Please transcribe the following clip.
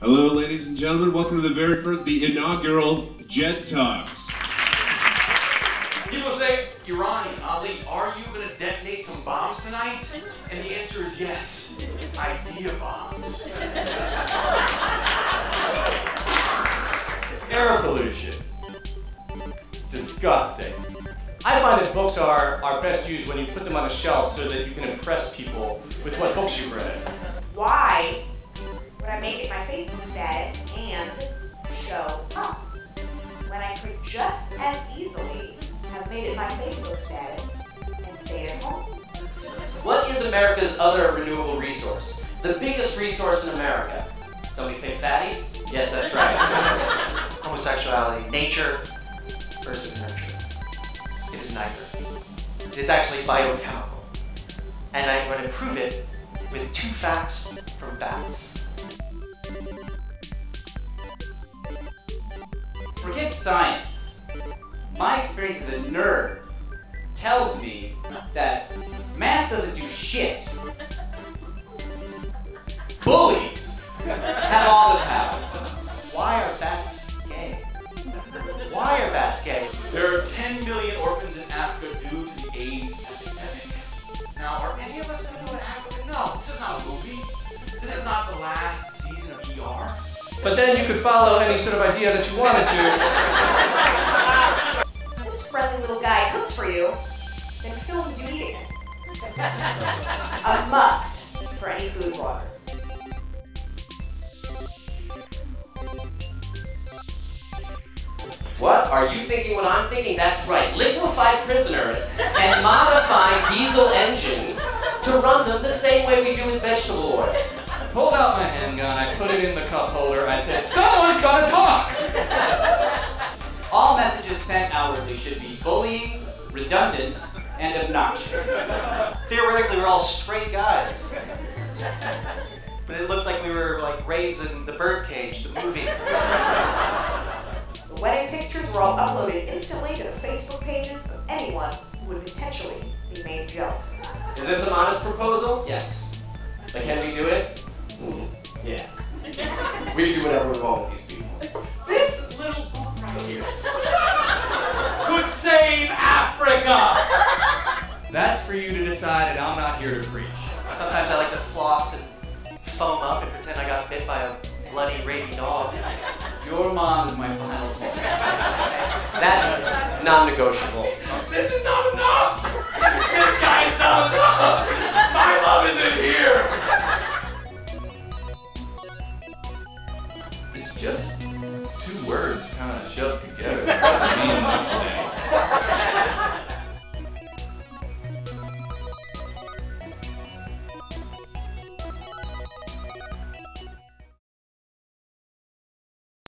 Hello, ladies and gentlemen. Welcome to the very first, the inaugural JED Talks. People say, Irani, Ali, are you going to detonate some bombs tonight? And the answer is yes. Idea bombs. Air pollution. It's disgusting. I find that books are, are best used when you put them on a shelf so that you can impress people with what books you've read. Could just as easily have made it my Facebook status and stayed at home? What is America's other renewable resource? The biggest resource in America. Somebody say fatties? Yes, that's right. homosexuality, nature versus nurture. It is neither. It is actually biochemical. And I'm going to prove it with two facts from bats. Forget science. My experience as a nerd tells me that math doesn't do shit. Bullies have all the power. Why are bats gay? Why are bats gay? There are 10 million orphans in Africa due to the AIDS epidemic. Now, are any of us going to go to Africa? No, this is not a movie. This is not the last season of ER. But then you could follow any sort of idea that you wanted to. This friendly little guy cooks for you, then films you eating it. A must for any food blogger. What? Are you thinking what I'm thinking? That's right. Liquefy prisoners and modify diesel engines to run them the same way we do with vegetable oil. I pulled out my handgun, I put it in the cup holder, I said, Someone's gotta talk! Obnoxious. Theoretically, we're all straight guys. But it looks like we were like raised in the birdcage, the movie. The wedding pictures were all uploaded instantly to the Facebook pages of anyone who would potentially be made jealous. Is this an honest proposal? Yes. But can we do it? Mm-hmm. Yeah. We can do whatever we want with these people. This little book right here could save Africa. That's for you to decide, and I'm not here to preach. Sometimes I like to floss and foam up and pretend I got bit by a bloody rabid dog. Your mom is my final call. That's non-negotiable. This is not enough. This guy is not enough. My love isn't here. It's just two words kind of shoved together.